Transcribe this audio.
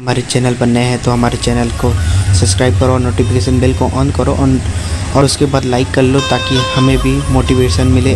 हमारे चैनल पर नए हैं तो हमारे चैनल को सब्सक्राइब करो और नोटिफिकेशन बेल को ऑन करो और और उसके बाद लाइक कर लो, ताकि हमें भी मोटिवेशन मिले।